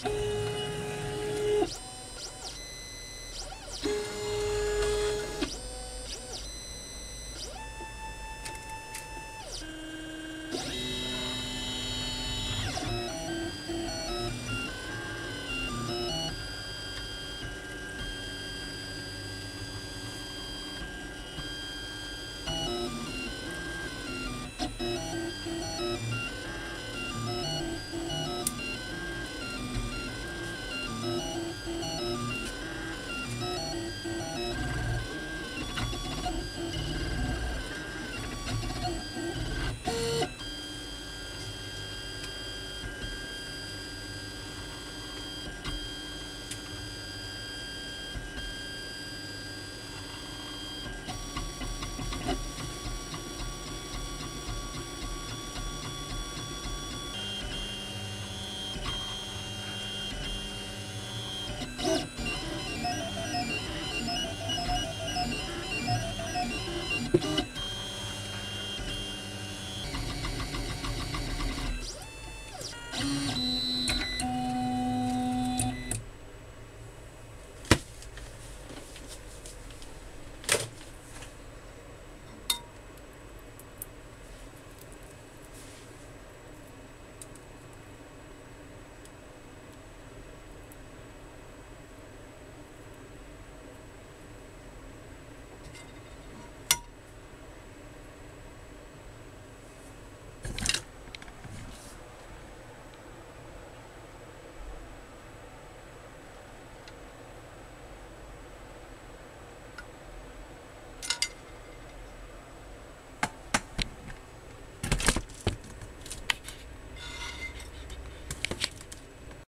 Peace.